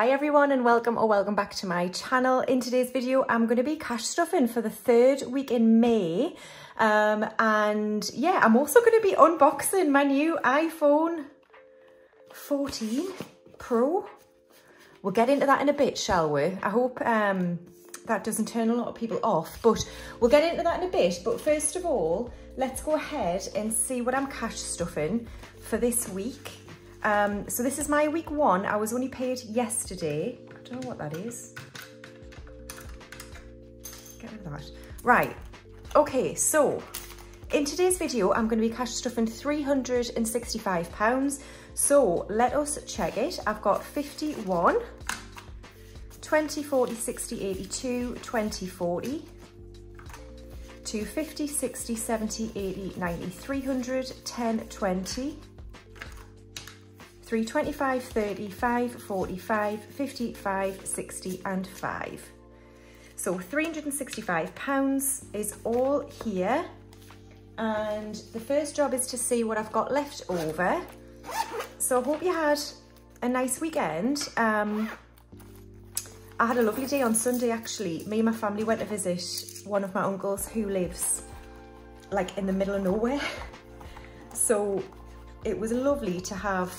Hi everyone and welcome or welcome back to my channel. In today's video I'm going to be cash stuffing for the third week in May um, and yeah I'm also going to be unboxing my new iPhone 14 Pro. We'll get into that in a bit shall we? I hope um, that doesn't turn a lot of people off but we'll get into that in a bit but first of all let's go ahead and see what I'm cash stuffing for this week um, so this is my week one. I was only paid yesterday. I don't know what that is. Get rid of that. Right. Okay, so in today's video, I'm going to be cash stuffing £365. So let us check it. I've got 51, 20, 40, 60, 82, 20, 40, 250, 60, 70, 80, 90, 300, 10, 20, 3, 25, 30, 5, 45, 55, 60 and 5. So £365 is all here. And the first job is to see what I've got left over. So I hope you had a nice weekend. Um, I had a lovely day on Sunday actually. Me and my family went to visit one of my uncles who lives like in the middle of nowhere. So it was lovely to have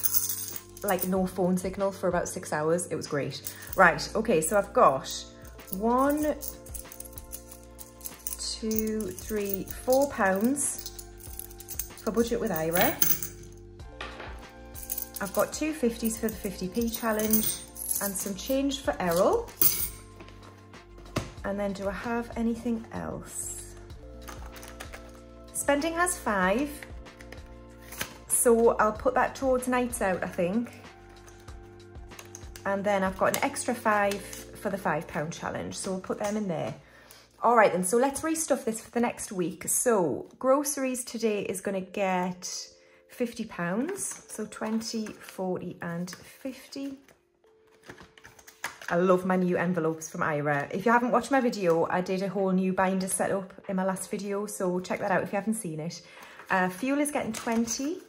like no phone signal for about six hours. It was great. Right, okay, so I've got one, two, three, four pounds for budget with Ira. I've got two 50s for the 50p challenge and some change for Errol. And then do I have anything else? Spending has five. So I'll put that towards nights out, I think. And then I've got an extra five for the five pound challenge. So we'll put them in there. All right then, so let's restuff this for the next week. So groceries today is gonna get 50 pounds. So 20, 40 and 50. I love my new envelopes from Ira. If you haven't watched my video, I did a whole new binder setup in my last video, so check that out if you haven't seen it. Uh, fuel is getting 20.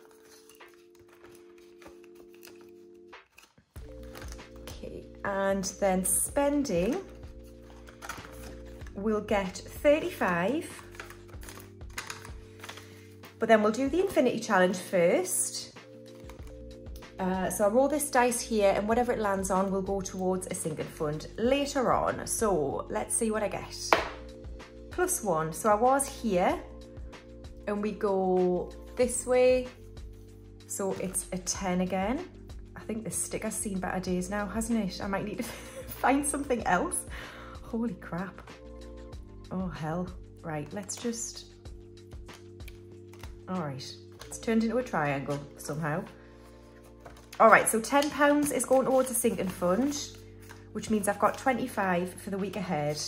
And then spending we'll get 35 but then we'll do the infinity challenge first. Uh, so I'll roll this dice here and whatever it lands on will go towards a single fund later on. So let's see what I get. Plus one. So I was here and we go this way. So it's a 10 again think this sticker's seen better days now, hasn't it? I might need to find something else. Holy crap. Oh, hell. Right, let's just... All right, it's turned into a triangle somehow. All right, so £10 is going towards a sinking fund, which means I've got 25 for the week ahead.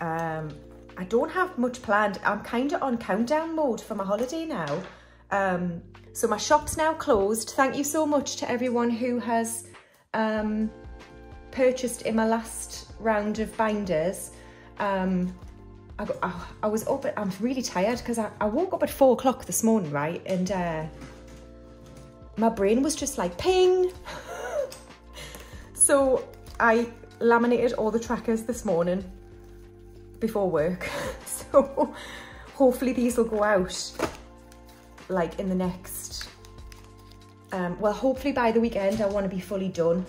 Um, I don't have much planned. I'm kind of on countdown mode for my holiday now. Um, so my shop's now closed. Thank you so much to everyone who has um, purchased in my last round of binders. Um, I, got, I, I, was up, at, I'm really tired because I, I, woke up at four o'clock this morning, right? And uh, my brain was just like ping. so I laminated all the trackers this morning before work. so hopefully these will go out like in the next, um, well, hopefully by the weekend I want to be fully done.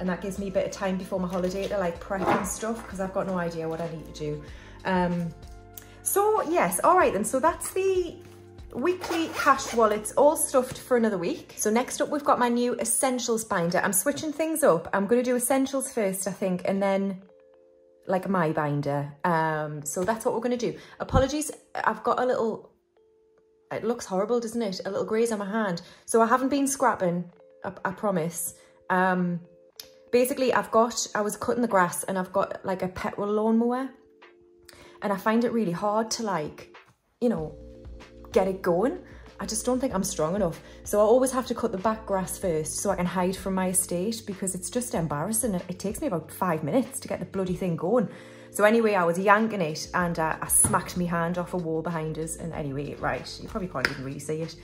And that gives me a bit of time before my holiday to like prep and stuff because I've got no idea what I need to do. Um, so yes, all right then. So that's the weekly cash wallets all stuffed for another week. So next up, we've got my new essentials binder. I'm switching things up. I'm going to do essentials first, I think, and then like my binder. Um, so that's what we're going to do. Apologies, I've got a little it looks horrible, doesn't it? A little graze on my hand. So I haven't been scrapping, I, I promise. Um, basically, I've got, I was cutting the grass and I've got like a petrol lawnmower. And I find it really hard to like, you know, get it going. I just don't think I'm strong enough. So I always have to cut the back grass first so I can hide from my estate because it's just embarrassing. It takes me about five minutes to get the bloody thing going. So anyway, I was yanking it and uh, I smacked my hand off a wall behind us. And anyway, right, you probably can't even really see it.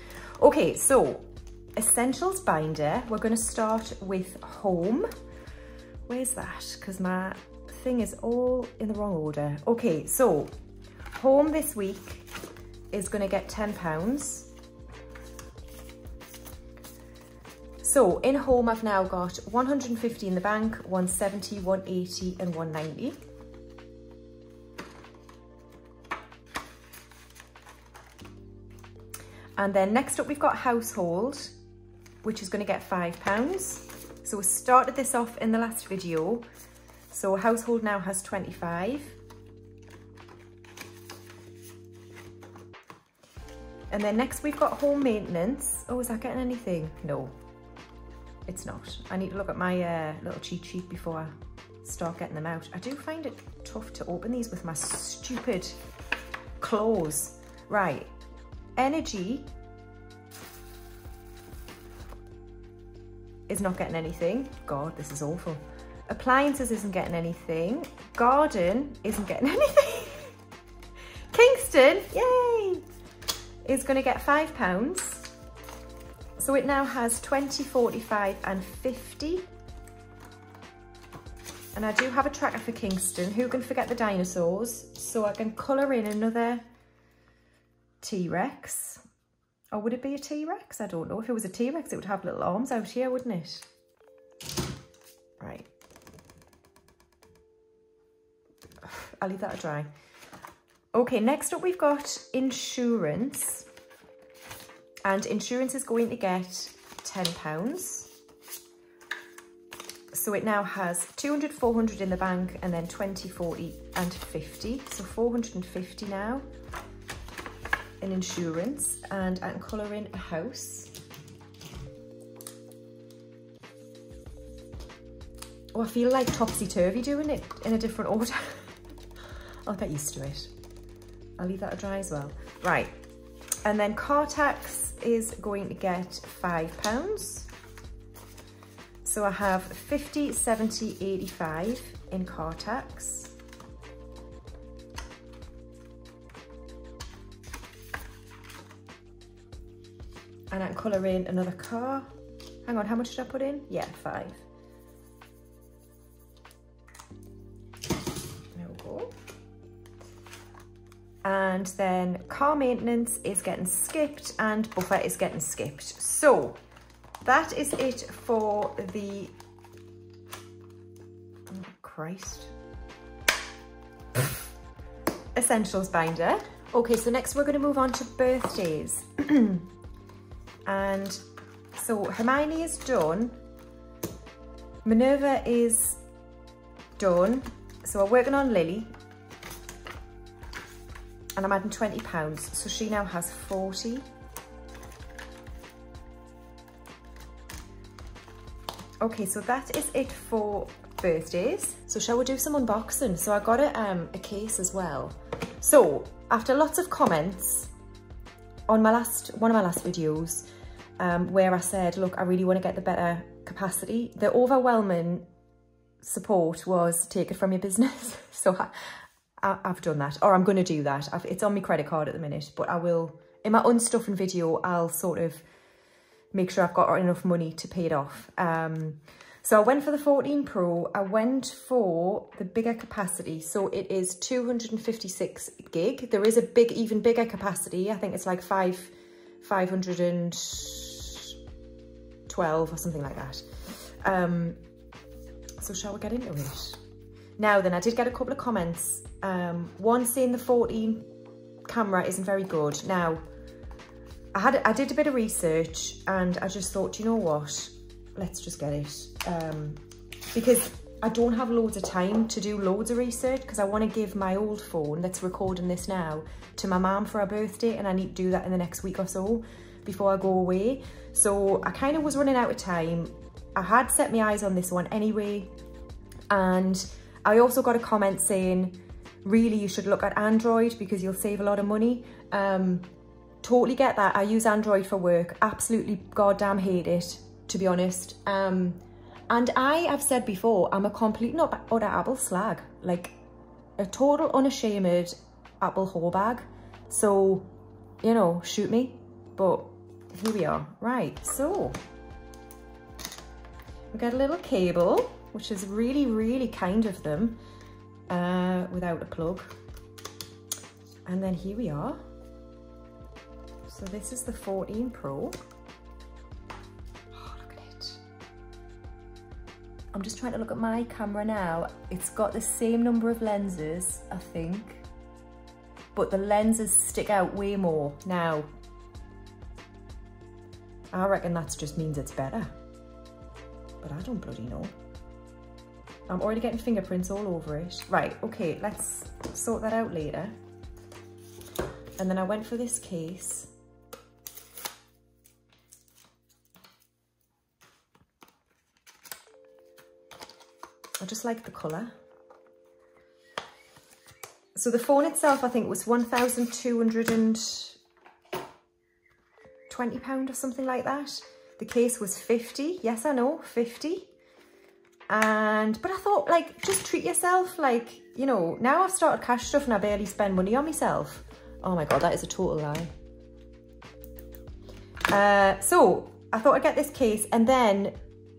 Okay, so essentials binder, we're going to start with home. Where's that? Because my thing is all in the wrong order. Okay, so home this week is going to get £10. So in home, I've now got 150 in the bank, 170, 180 and 190. And then next up, we've got household, which is going to get five pounds. So we started this off in the last video. So household now has 25. And then next we've got home maintenance. Oh, is that getting anything? No, it's not. I need to look at my uh, little cheat sheet before I start getting them out. I do find it tough to open these with my stupid claws. Right, energy is not getting anything. God, this is awful. Appliances isn't getting anything. Garden isn't getting anything. Kingston, yay, is gonna get five pounds. So it now has 20, 45 and 50. And I do have a tracker for Kingston. Who can forget the dinosaurs? So I can colour in another T-Rex. Or would it be a T-Rex? I don't know. If it was a T-Rex, it would have little arms out here, wouldn't it? Right. I'll leave that dry. Okay, next up we've got insurance. And insurance is going to get £10. So it now has 200, 400 in the bank and then 20, 40 and 50. So 450 now in insurance and I can colour in a house. Oh, I feel like topsy-turvy doing it in a different order. I'll get used to it. I'll leave that to dry as well. Right, and then car tax is going to get five pounds. So I have 50, 70, 85 in car tax. Colour in another car. Hang on, how much did I put in? Yeah, five. There we go. And then car maintenance is getting skipped and buffer is getting skipped. So that is it for the, oh Christ, essentials binder. Okay, so next we're going to move on to birthdays. And so Hermione is done. Minerva is done. So we're working on Lily. And I'm adding 20 pounds. So she now has 40. Okay, so that is it for birthdays. So shall we do some unboxing? So I got a, um, a case as well. So after lots of comments on my last, one of my last videos, um, where I said, look, I really want to get the better capacity. The overwhelming support was take it from your business. so I, have done that, or I'm going to do that. I've, it's on my credit card at the minute, but I will, in my unstuffing video, I'll sort of make sure I've got enough money to pay it off. Um, so I went for the 14 Pro. I went for the bigger capacity. So it is 256 gig. There is a big, even bigger capacity. I think it's like five, 500 and 12 or something like that. Um, so shall we get into it? Now then, I did get a couple of comments. Um, one saying the 14 camera isn't very good. Now, I had I did a bit of research and I just thought, you know what, let's just get it. Um, because I don't have loads of time to do loads of research because I want to give my old phone that's recording this now to my mum for her birthday and I need to do that in the next week or so before I go away. So I kind of was running out of time. I had set my eyes on this one anyway. And I also got a comment saying, really, you should look at Android because you'll save a lot of money. Um, totally get that. I use Android for work. Absolutely goddamn hate it, to be honest. Um, and I have said before, I'm a complete not utter Apple slag. Like a total unashamed Apple whore bag. So, you know, shoot me. But here we are. Right, so we got a little cable, which is really, really kind of them, uh, without a plug. And then here we are. So this is the 14 Pro. I'm just trying to look at my camera now. It's got the same number of lenses, I think, but the lenses stick out way more now. I reckon that just means it's better, but I don't bloody know. I'm already getting fingerprints all over it. Right, okay, let's sort that out later. And then I went for this case. I just like the colour. So the phone itself, I think was 1,220 pound or something like that. The case was 50. Yes, I know, 50 and but I thought like just treat yourself like you know now I've started cash stuff and I barely spend money on myself oh my god that is a total lie uh, so I thought I'd get this case and then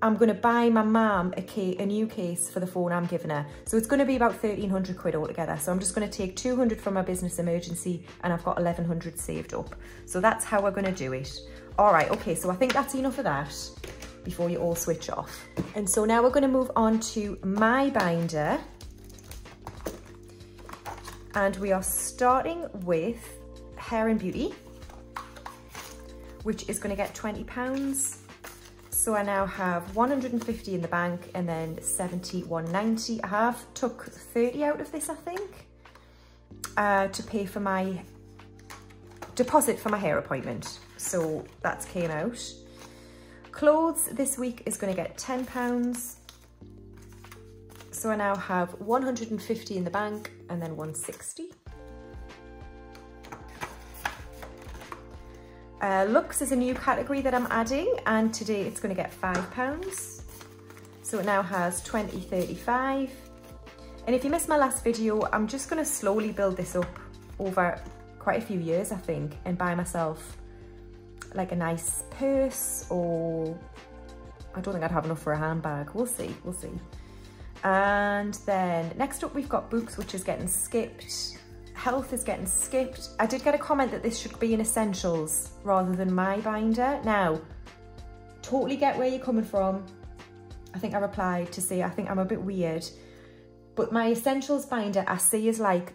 I'm going to buy my mum a, a new case for the phone I'm giving her. So it's going to be about 1300 quid altogether. So I'm just going to take 200 from my business emergency and I've got 1100 saved up. So that's how we're going to do it. All right, okay, so I think that's enough of that before you all switch off. And so now we're going to move on to my binder. And we are starting with Hair and Beauty, which is going to get 20 pounds. So I now have 150 in the bank and then 70, 190. I have took 30 out of this, I think, uh, to pay for my deposit for my hair appointment. So that's came out. Clothes this week is going to get £10. So I now have 150 in the bank and then 160. Uh, looks is a new category that I'm adding and today it's going to get £5. So it now has 20, 35. And if you missed my last video, I'm just going to slowly build this up over quite a few years, I think, and buy myself like a nice purse or I don't think I'd have enough for a handbag. We'll see, we'll see. And then next up we've got books, which is getting skipped. Health is getting skipped. I did get a comment that this should be in essentials rather than my binder. Now, totally get where you're coming from. I think I replied to say I think I'm a bit weird. But my essentials binder I see is like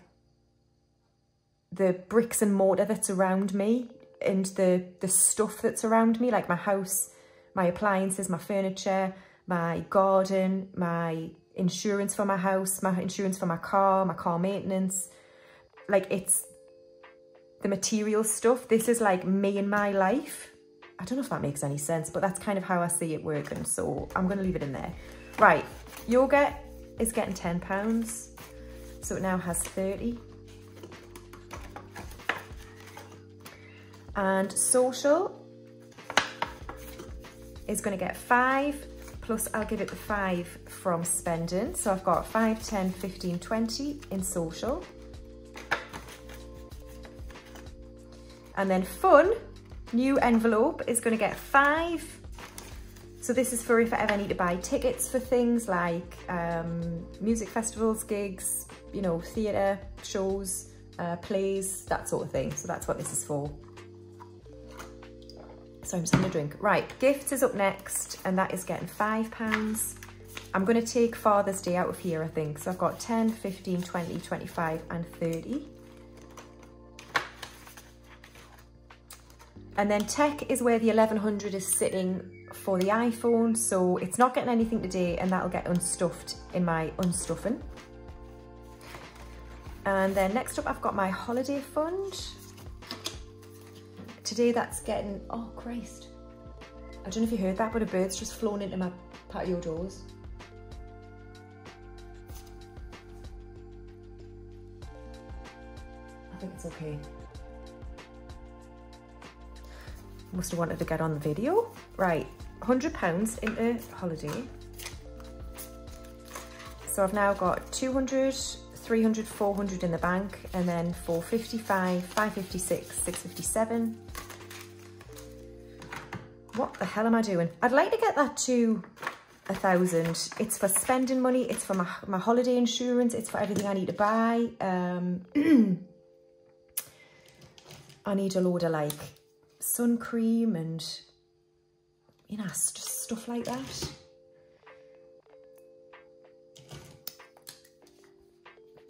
the bricks and mortar that's around me and the, the stuff that's around me, like my house, my appliances, my furniture, my garden, my insurance for my house, my insurance for my car, my car maintenance. Like it's the material stuff. This is like me and my life. I don't know if that makes any sense, but that's kind of how I see it working. So I'm going to leave it in there. Right, yoga is getting £10. So it now has 30. And social is going to get five, plus I'll give it the five from spending. So I've got 5, 10, 15, 20 in social. And then fun, new envelope, is going to get five. So this is for if I ever need to buy tickets for things like um, music festivals, gigs, you know, theatre, shows, uh, plays, that sort of thing. So that's what this is for. So I'm just gonna drink. Right, gifts is up next and that is getting five pounds. I'm gonna take Father's Day out of here, I think. So I've got 10, 15, 20, 25 and 30. And then tech is where the 1100 is sitting for the iPhone. So it's not getting anything today and that'll get unstuffed in my unstuffing. And then next up, I've got my holiday fund. Today that's getting, oh Christ. I don't know if you heard that, but a bird's just flown into my patio doors. I think it's okay. Must have wanted to get on the video. Right, £100 into holiday. So I've now got 200, 300, 400 in the bank and then 455, 556, 657, what the hell am I doing? I'd like to get that to a thousand. It's for spending money. It's for my, my holiday insurance. It's for everything I need to buy. Um, I need a load of like sun cream and, you know, just stuff like that.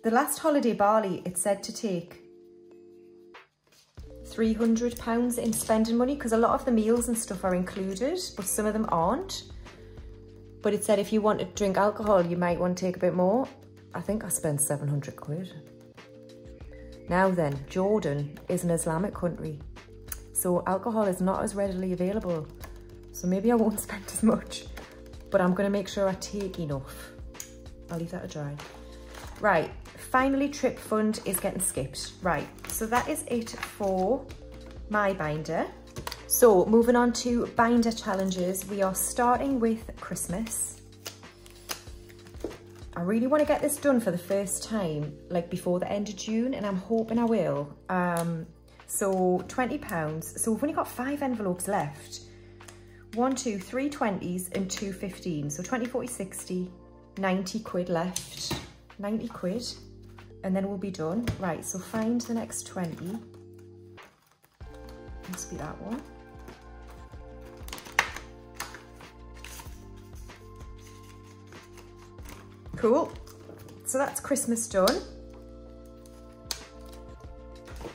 The last holiday Bali, it said to take £300 in spending money because a lot of the meals and stuff are included, but some of them aren't. But it said if you want to drink alcohol, you might want to take a bit more. I think I spent 700 quid. Now then, Jordan is an Islamic country, so alcohol is not as readily available. So maybe I won't spend as much, but I'm gonna make sure I take enough. I'll leave that to dry. Right, finally trip fund is getting skipped. Right, so that is it for my binder. So moving on to binder challenges, we are starting with Christmas. I really want to get this done for the first time, like before the end of June, and I'm hoping I will. Um, so 20 pounds. So we've only got five envelopes left. One, two, three 20s and two 15s. So 20, 40, 60, 90 quid left. 90 quid. And then we'll be done. Right, so find the next 20. Must be that one. Cool. So that's Christmas done.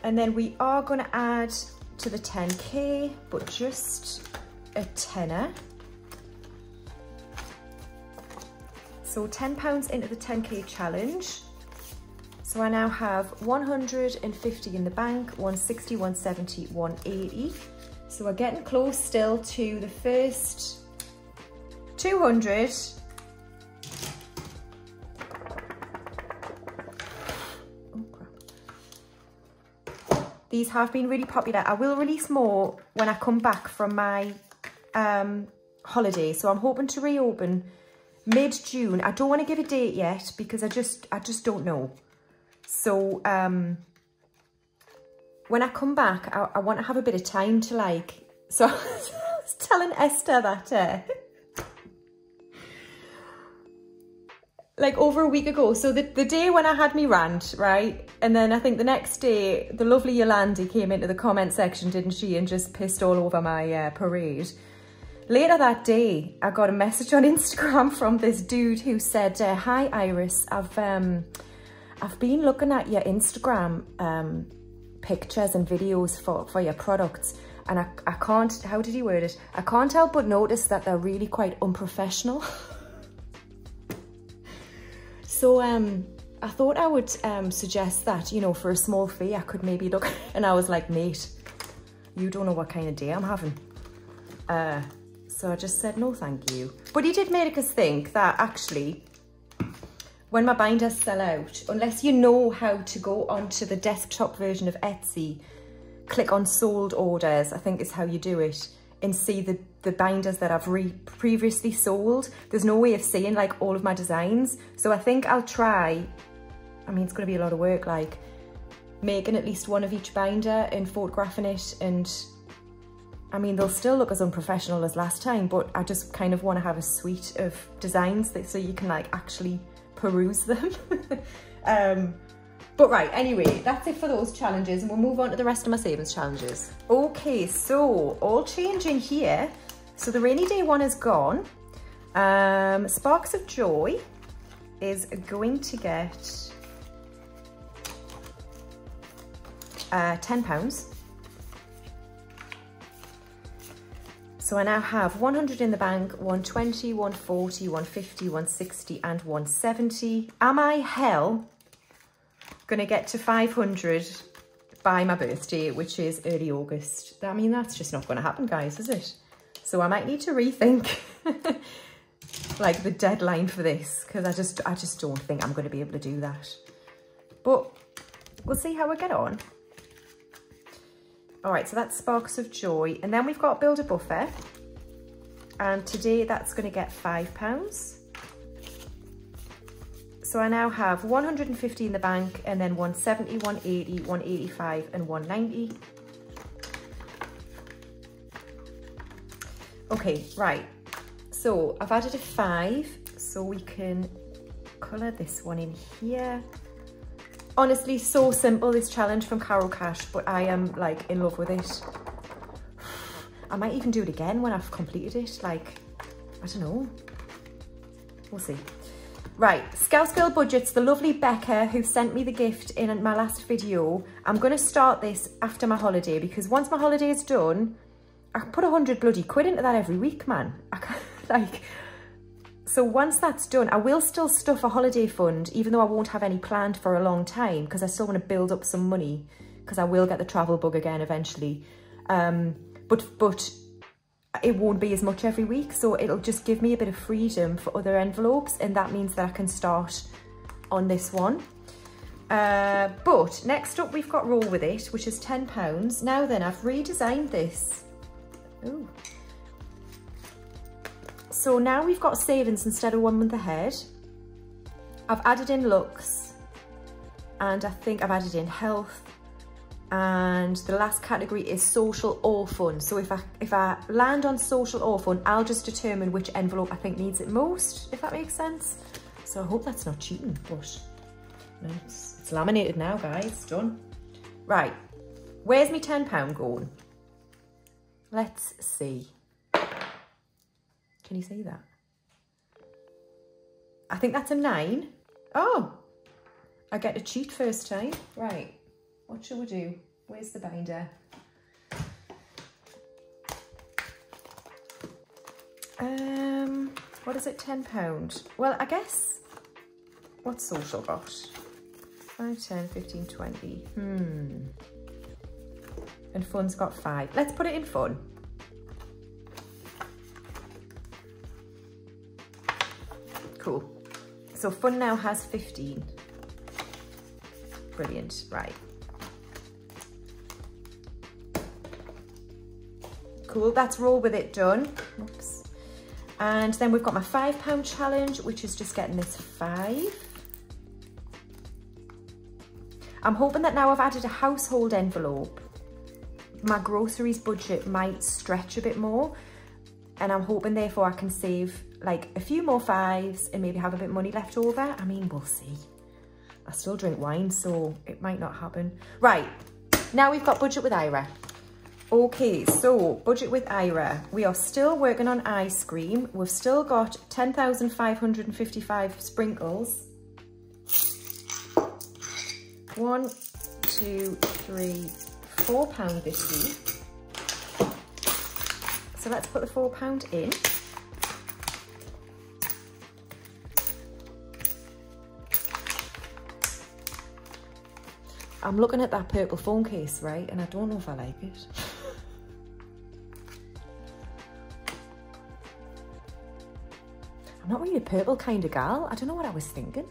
And then we are going to add to the 10k, but just a tenner. So £10 into the 10k challenge. So I now have 150 in the bank, 160, 170, 180. So we're getting close still to the first 200 These have been really popular. I will release more when I come back from my um, holiday. So I'm hoping to reopen mid-June. I don't want to give a date yet because I just I just don't know. So um, when I come back, I, I want to have a bit of time to like... So I was telling Esther that... Uh, like over a week ago. So the, the day when I had me rant, right? And then I think the next day, the lovely Yolandi came into the comment section, didn't she? And just pissed all over my uh, parade. Later that day, I got a message on Instagram from this dude who said, uh, Hi Iris, I've um, I've been looking at your Instagram um, pictures and videos for, for your products and I, I can't, how did he word it? I can't help but notice that they're really quite unprofessional. So um, I thought I would um, suggest that, you know, for a small fee, I could maybe look. And I was like, mate, you don't know what kind of day I'm having. Uh, so I just said, no, thank you. But he did make us think that actually, when my binders sell out, unless you know how to go onto the desktop version of Etsy, click on sold orders, I think is how you do it, and see the the binders that I've re previously sold. There's no way of seeing like all of my designs. So I think I'll try, I mean, it's gonna be a lot of work, like making at least one of each binder and photographing it and I mean, they'll still look as unprofessional as last time, but I just kind of want to have a suite of designs that, so you can like actually peruse them. um, but right, anyway, that's it for those challenges and we'll move on to the rest of my savings challenges. Okay, so all changing here. So the rainy day one is gone. Um, Sparks of Joy is going to get uh, 10 pounds. So I now have 100 in the bank, 120, 140, 150, 160 and 170. Am I hell gonna get to 500 by my birthday, which is early August? I mean, that's just not gonna happen, guys, is it? So I might need to rethink like the deadline for this because I just, I just don't think I'm going to be able to do that. But we'll see how we get on. All right, so that's Sparks of Joy. And then we've got Build a Buffer. And today that's going to get five pounds. So I now have 150 in the bank and then 170, 180, 185 and 190. Okay, right. So I've added a five so we can colour this one in here. Honestly, so simple, this challenge from Carol Cash, but I am like in love with it. I might even do it again when I've completed it. Like, I don't know. We'll see. Right, Scouse Girl Budgets, the lovely Becca who sent me the gift in my last video. I'm going to start this after my holiday because once my holiday is done, I put a hundred bloody quid into that every week, man. I can't, like, so once that's done, I will still stuff a holiday fund, even though I won't have any planned for a long time because I still want to build up some money because I will get the travel bug again eventually. Um, but, but it won't be as much every week. So it'll just give me a bit of freedom for other envelopes. And that means that I can start on this one. Uh, but next up, we've got Roll With It, which is £10. Now then, I've redesigned this. Ooh. So now we've got savings instead of one month ahead. I've added in looks and I think I've added in health and the last category is social or fun. So if I, if I land on social or fun, I'll just determine which envelope I think needs it most, if that makes sense. So I hope that's not cheating, but it's, it's laminated now, guys, done. Right, where's my £10 going? Let's see. Can you see that? I think that's a nine. Oh, I get to cheat first time. Right. What shall we do? Where's the binder? Um, what is it, £10? Well, I guess, what's social got? 5, 10, 15, 20. Hmm. And fun's got five. Let's put it in fun. Cool. So fun now has 15. Brilliant, right. Cool, that's roll with it done. Oops. And then we've got my five pound challenge, which is just getting this five. I'm hoping that now I've added a household envelope, my groceries budget might stretch a bit more. And I'm hoping therefore I can save like a few more fives and maybe have a bit of money left over. I mean, we'll see. I still drink wine, so it might not happen. Right, now we've got budget with Ira. Okay, so budget with Ira. We are still working on ice cream. We've still got 10,555 sprinkles. One, two, three, four pound this week. So let's put the four pound in. I'm looking at that purple phone case, right? And I don't know if I like it. Not really a purple kind of gal. I don't know what I was thinking.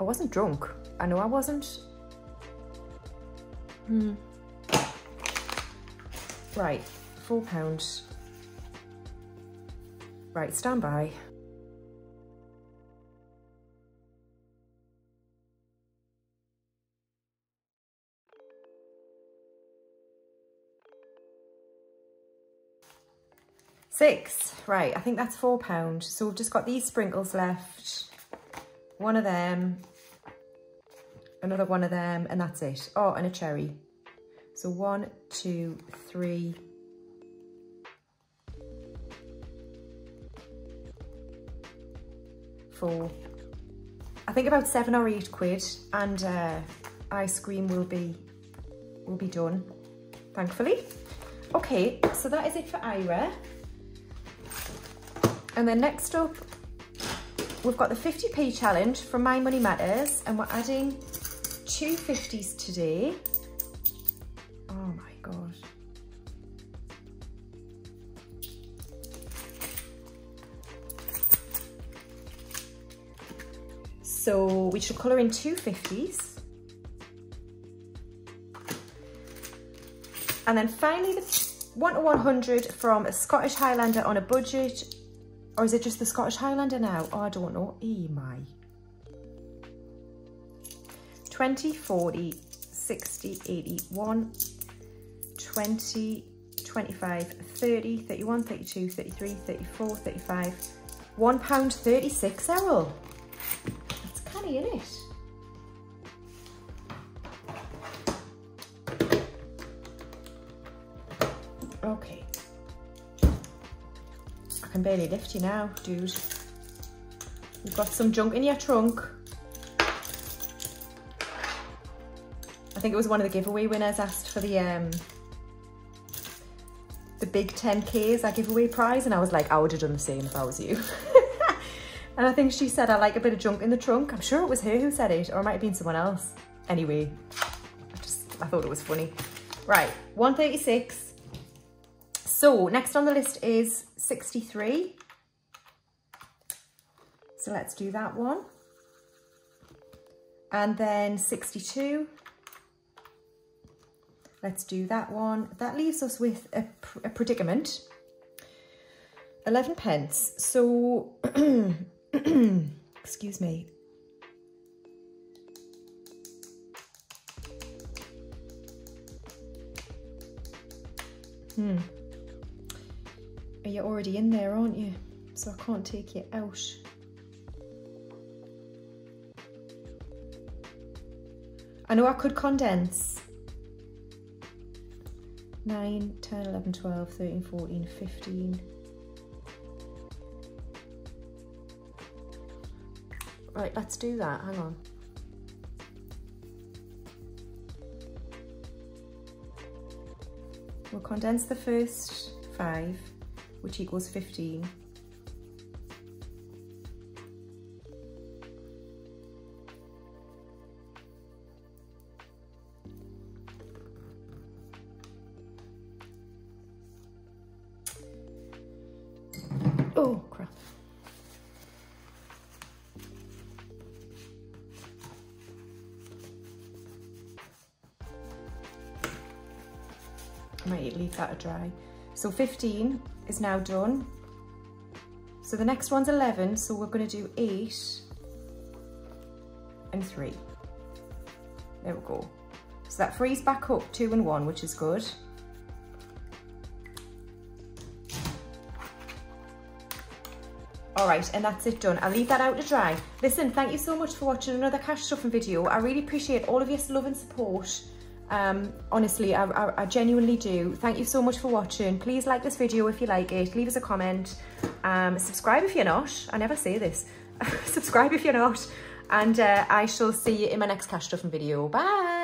I wasn't drunk. I know I wasn't. Hmm. Right, four pounds. Right, stand by. Six, right, I think that's four pound. So we've just got these sprinkles left. One of them, another one of them, and that's it. Oh, and a cherry. So one, two, three, four. I think about seven or eight quid and uh, ice cream will be will be done, thankfully. Okay, so that is it for Ira. And then next up, we've got the 50p challenge from My Money Matters and we're adding two 50s today. Oh my God. So we should colour in two 50s. And then finally the 1 to 100 from a Scottish Highlander on a budget or is it just the Scottish Highlander now? Oh, I don't know. E my. 20, 40, 60, 80, 1, 20, 25, 30, 31, 32, 33, 34, 35. One pound 36, Errol. That's canny, isn't it? Can barely lift you now, dude. You've got some junk in your trunk. I think it was one of the giveaway winners asked for the um, the big 10Ks, I giveaway prize. And I was like, I would have done the same if I was you. and I think she said, I like a bit of junk in the trunk. I'm sure it was her who said it, or it might have been someone else. Anyway, I just, I thought it was funny. Right, 136. So next on the list is 63. So let's do that one. And then 62. Let's do that one. That leaves us with a, a predicament. 11 pence. So, excuse me. Hmm. You're already in there, aren't you? So I can't take you out. I know I could condense 9, 10, 11, 12, 13, 14, 15. Right, let's do that, hang on. We'll condense the first five, which equals 15. Oh, crap. I might leave that to dry. So 15 is now done. So the next one's 11, so we're going to do 8 and 3. There we go. So that frees back up 2 and 1, which is good. All right, and that's it done. I'll leave that out to dry. Listen, thank you so much for watching another cash stuffing video. I really appreciate all of your love and support. Um, honestly, I, I, I, genuinely do. Thank you so much for watching. Please like this video if you like it. Leave us a comment. Um, subscribe if you're not. I never say this. subscribe if you're not. And uh, I shall see you in my next cash stuffing video. Bye.